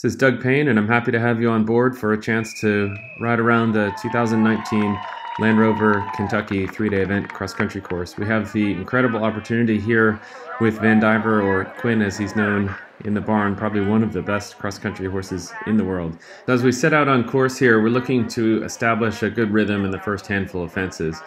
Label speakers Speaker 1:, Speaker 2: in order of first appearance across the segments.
Speaker 1: This is Doug Payne, and I'm happy to have you on board for a chance to ride around the 2019 Land Rover Kentucky three day event cross country course. We have the incredible opportunity here with Vandiver, or Quinn as he's known in the barn, probably one of the best cross country horses in the world. As we set out on course here, we're looking to establish a good rhythm in the first handful of fences.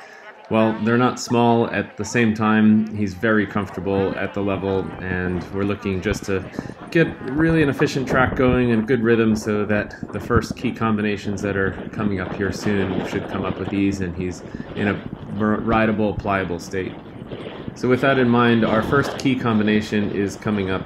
Speaker 1: Well, they're not small. At the same time, he's very comfortable at the level, and we're looking just to get really an efficient track going and good rhythm so that the first key combinations that are coming up here soon should come up with ease, and he's in a rideable, pliable state. So with that in mind, our first key combination is coming up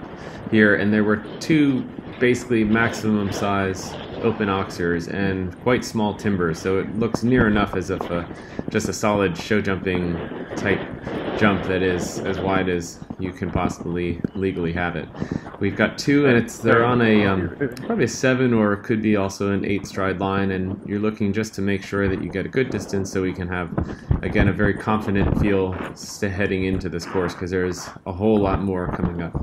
Speaker 1: here, and there were two basically maximum size open oxers and quite small timbers, so it looks near enough as if a, just a solid show jumping type jump that is as wide as you can possibly legally have it. We've got two, and it's they're on a um, probably a seven or could be also an eight stride line, and you're looking just to make sure that you get a good distance so we can have again a very confident feel heading into this course because there's a whole lot more coming up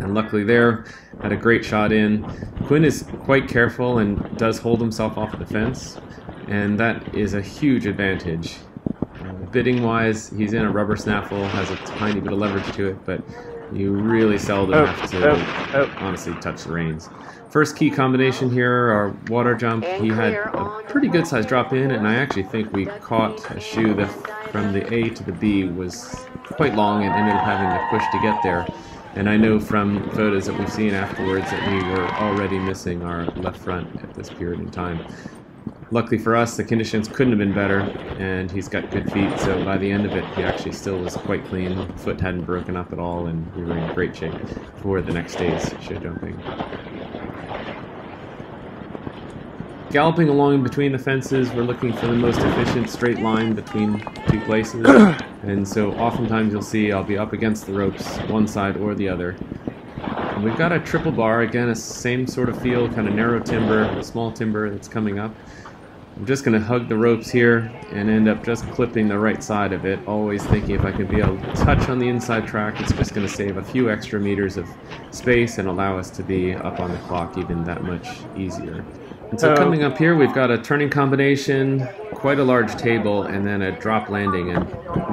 Speaker 1: and luckily there had a great shot in. Quinn is quite careful and does hold himself off of the fence, and that is a huge advantage. Uh, bitting wise, he's in a rubber snaffle, has a tiny bit of leverage to it, but you really seldom oh, have to oh, oh. honestly touch the reins. First key combination here, our water jump, he had a pretty good size drop in, and I actually think we caught a shoe that from the A to the B was quite long and ended up having to push to get there. And I know from photos that we've seen afterwards that we were already missing our left front at this period in time. Luckily for us, the conditions couldn't have been better, and he's got good feet, so by the end of it, he actually still was quite clean. Foot hadn't broken up at all, and we were in great shape for the next day's show jumping. Galloping along between the fences, we're looking for the most efficient straight line between two places. and so oftentimes you'll see I'll be up against the ropes, one side or the other. And we've got a triple bar, again, a same sort of feel, kind of narrow timber, small timber that's coming up. I'm just going to hug the ropes here and end up just clipping the right side of it, always thinking if I can be a touch on the inside track, it's just going to save a few extra meters of space and allow us to be up on the clock even that much easier. And so coming oh. up here, we've got a turning combination, quite a large table, and then a drop landing. And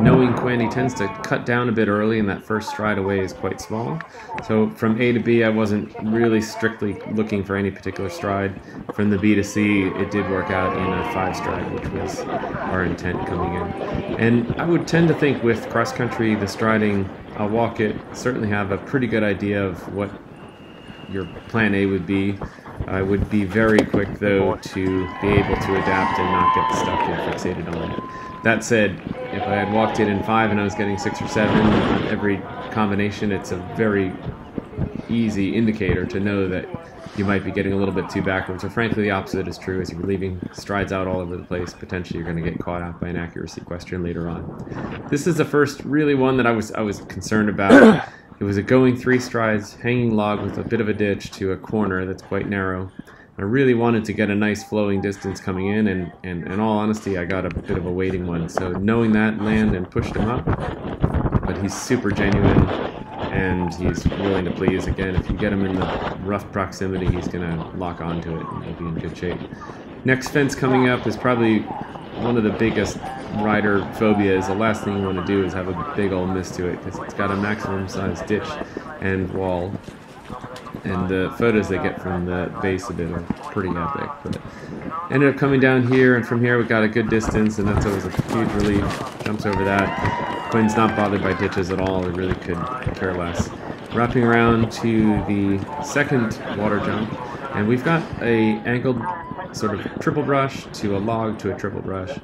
Speaker 1: knowing Quinn, he tends to cut down a bit early, and that first stride away is quite small. So from A to B, I wasn't really strictly looking for any particular stride. From the B to C, it did work out in a five stride, which was our intent coming in. And I would tend to think with cross country, the striding, I'll walk it, certainly have a pretty good idea of what your plan A would be. I would be very quick, though, to be able to adapt and not get stuck and fixated on it. That said, if I had walked in in five and I was getting six or seven on every combination, it's a very easy indicator to know that you might be getting a little bit too backwards. Or frankly, the opposite is true. As you're leaving strides out all over the place, potentially you're going to get caught out by an accuracy question later on. This is the first really one that I was I was concerned about. It was a going three strides, hanging log with a bit of a ditch to a corner that's quite narrow. I really wanted to get a nice flowing distance coming in, and, and in all honesty, I got a bit of a waiting one. So knowing that, land and pushed him up. But he's super genuine, and he's willing to please. Again, if you get him in the rough proximity, he's going to lock onto it, and he'll be in good shape. Next fence coming up is probably one of the biggest rider phobia is The last thing you want to do is have a big old miss to it because it's got a maximum size ditch and wall. And the photos they get from the base of it are pretty epic. But ended up coming down here, and from here we got a good distance, and that's always a huge relief. Jumps over that. Quinn's not bothered by ditches at all. He really could care less. Wrapping around to the second water jump, and we've got a angled sort of triple brush to a log to a triple brush.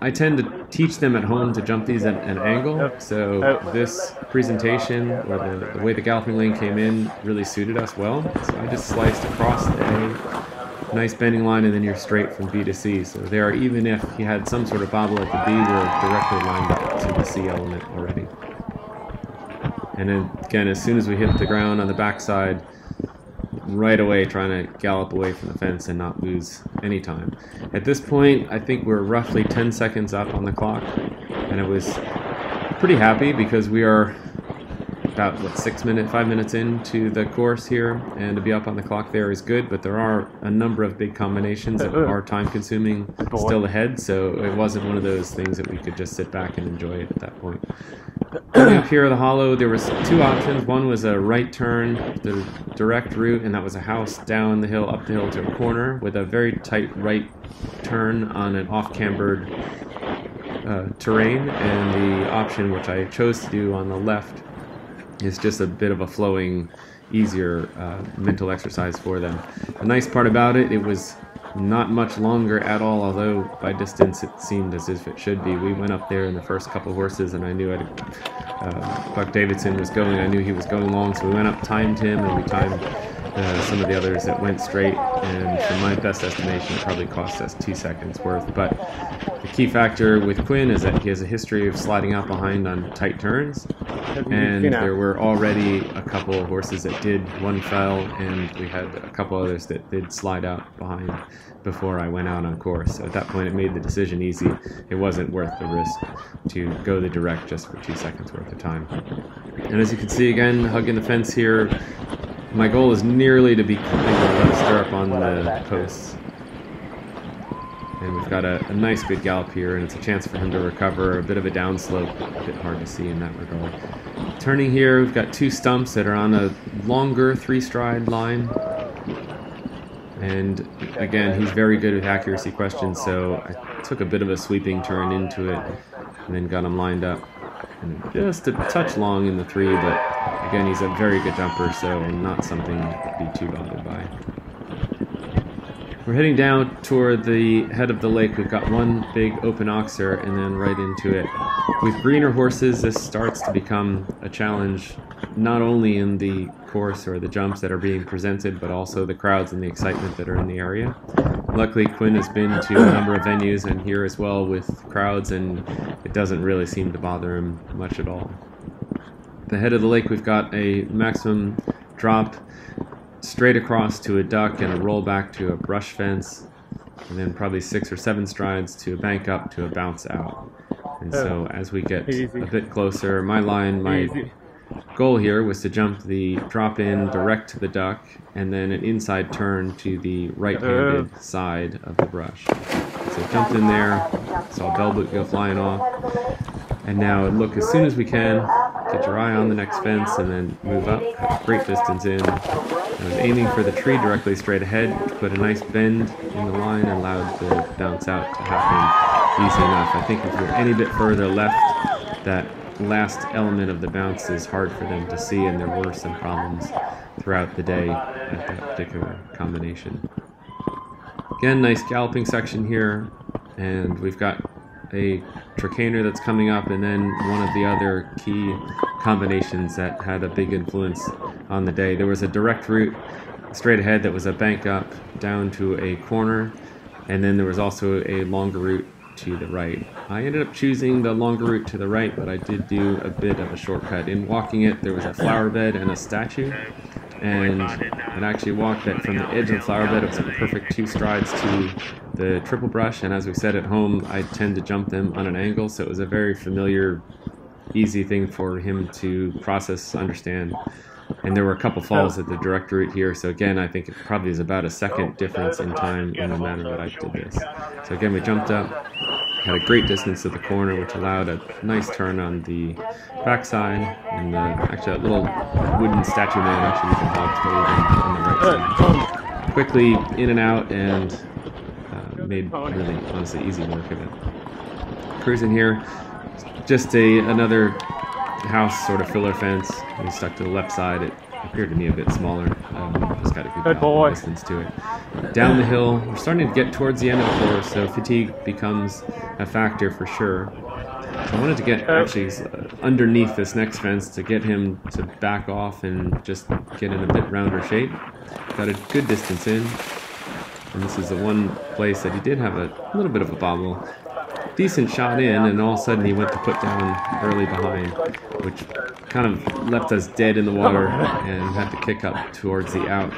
Speaker 1: I tend to teach them at home to jump these at an angle, so oh. this presentation, or the, the way the galloping lane came in, really suited us well. So I just sliced across a nice bending line, and then you're straight from B to C. So there, even if you had some sort of bobble at the B, we're directly lined up to the C element already. And then again, as soon as we hit the ground on the backside, right away trying to gallop away from the fence and not lose any time. At this point, I think we're roughly 10 seconds up on the clock, and I was pretty happy because we are about what six minutes, five minutes into the course here, and to be up on the clock there is good. But there are a number of big combinations that uh-huh. are time consuming still ahead, so it wasn't one of those things that we could just sit back and enjoy it at that point. Up here, the hollow, there was two options. One was a right turn, the direct route, and that was a house down the hill, up the hill to a corner with a very tight right turn on an off-cambered uh, terrain. And the option which I chose to do on the left is just a bit of a flowing, easier uh, mental exercise for them. The nice part about it, it was not much longer at all, although by distance it seemed as if it should be. We went up there in the first couple horses, and I knew I'd, uh, Buck Davidson was going. I knew he was going long, so we went up, timed him, and we timed uh, some of the others that went straight. And from my best estimation, it probably cost us two seconds worth. But the key factor with Quinn is that he has a history of sliding out behind on tight turns, and there were already a couple of horses that did. One fell, and we had a couple others that did slide out behind before I went out on course. So at that point, it made the decision easy. It wasn't worth the risk to go the direct just for two seconds worth of time. And as you can see again, hugging the fence here, my goal is nearly to be able to stirrup on the posts. And we've got a, a, nice good gallop here, and it's a chance for him to recover. A bit of a downslope, a bit hard to see in that regard. Turning here, we've got two stumps that are on a longer three-stride line. And again, he's very good with accuracy questions, so I took a bit of a sweeping turn into it and then got him lined up. And just a touch long in the three, but again, he's a very good jumper, so not something to be too bothered by. We're heading down toward the head of the lake. We've got one big open oxer and then right into it. With greener horses, this starts to become a challenge, not only in the course or the jumps that are being presented, but also the crowds and the excitement that are in the area. Luckily, Quinn has been to a number of venues and here as well with crowds, and it doesn't really seem to bother him much at all. the head of the lake, we've got a maximum drop straight across to a duck and a roll back to a brush fence, and then probably six or seven strides to a bank up to a bounce out. And so as we get Easy. a bit closer, my line, my Easy. Goal here was to jump the drop in direct to the duck and then an inside turn to the right-handed uh. side of the brush. So jumped in there, saw bell boot go flying off, and now look as soon as we can, get your eye on the next fence and then move up, great distance in, I was aiming for the tree directly straight ahead, put a nice bend in the line and allowed the bounce out to happen easy enough. I think if you're any bit further left, that last element of the bounce is hard for them to see, and there were some problems throughout the day at that particular combination. Again, nice galloping section here, and we've got a Trakehner that's coming up, and then one of the other key combinations that had a big influence on the day. There was a direct route straight ahead that was a bank up down to a corner, and then there was also a longer route to the right. I ended up choosing the longer route to the right, but I did do a bit of a shortcut. In walking it, there was a flower bed and a statue, and I actually walked it from the edge of the flower bed. It was a perfect two strides to the triple brush, and as we said at home, I tend to jump them on an angle, so it was a very familiar, easy thing for him to process, understand. And there were a couple falls at the direct route here, so again, I think it probably is about a second difference in time in the manner that I did this. So again, we jumped up, had a great distance to the corner, which allowed a nice turn on the backside, and uh, actually that little wooden statue man actually you can hog on the right side. Quickly in and out, and uh, made really honestly easy work of it. Cruising here, just a another house sort of filler fence. We stuck to the left side. It appeared to me a bit smaller. Um, just got a good, good distance to it. Down the hill, we're starting to get towards the end of the course, so fatigue becomes a factor for sure. I wanted to get actually uh, underneath this next fence to get him to back off and just get in a bit rounder shape. Got a good distance in. And this is the one place that he did have a little bit of a bobble. Decent shot in, and all of a sudden he went to put down early behind, which kind of left us dead in the water and had to kick up towards the out.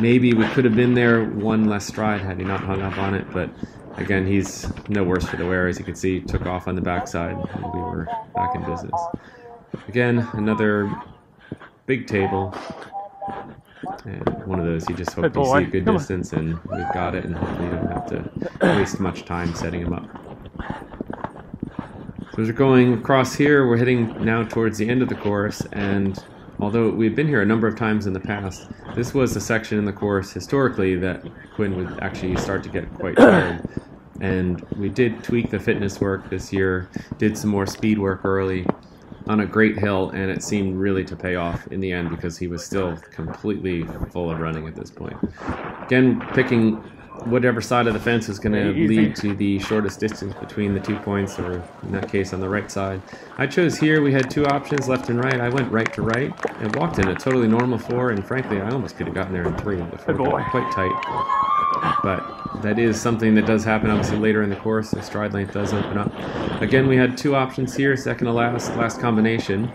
Speaker 1: Maybe we could have been there one less stride had he not hung up on it, but again, he's no worse for the wear. As you can see, took off on the backside, and we were back in business. Again, another big table. And one of those you just hope you see a good
Speaker 2: Come on.
Speaker 1: distance and we've got it and hopefully you don't have to waste much time setting them up. So as we're going across here, we're heading now towards the end of the course and although we've been here a number of times in the past, this was a section in the course historically that Quinn would actually start to get quite tired. And we did tweak the fitness work this year, did some more speed work early on a great hill, and it seemed really to pay off in the end because he was still completely full of running at this point. Again, picking whatever side of the fence is going to lead to the shortest distance between the two points, or in that case, on the right side. I chose here. We had two options, left and right. I went right to right and walked in a totally normal four, and frankly, I almost could have gotten there in three. The four
Speaker 2: Good boy.
Speaker 1: got quite tight, but that is something that does happen obviously later in the course. The stride length does open up. Again, we had two options here, second to last, last combination.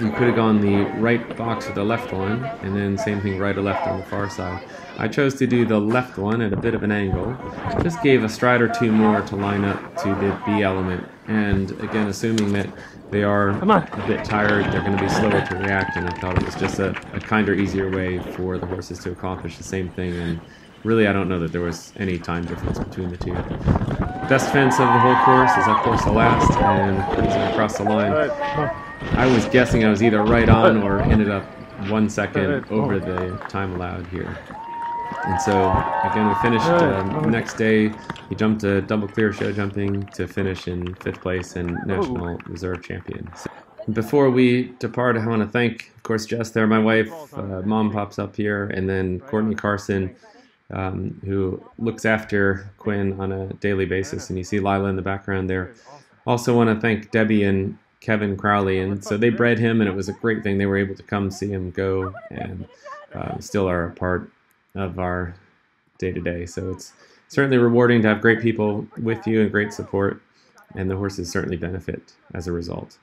Speaker 1: You could have gone the right box or the left one, and then same thing right or left on the far side. I chose to do the left one at a bit of an angle. Just gave a stride or two more to line up to the B element. And again, assuming that they are a bit tired, they're going to be slower to react, and I thought it was just a, a kinder, easier way for the horses to accomplish the same thing. And really, I don't know that there was any time difference between the two. Best fence of the whole course is, of course, the last, and across the line.
Speaker 2: Good. Come on.
Speaker 1: I was guessing I was either right on or ended up one second over the time allowed here. And so, again, we finished
Speaker 2: Good.
Speaker 1: next day. He jumped a double clear show jumping to finish in fifth place and national reserve champion. So before we depart, I want to thank, of course, Jess there, my wife. Uh, Mom pops up here, and then Courtney Carson, um, who looks after Quinn on a daily basis. And you see Lila in the background there. Also, want to thank Debi and Kevin Crowley, and so they bred him, and it was a great thing. They were able to come see him go, and uh, still are a part of our day to day. So it's certainly rewarding to have great people with you and great support, and the horses certainly benefit as a result.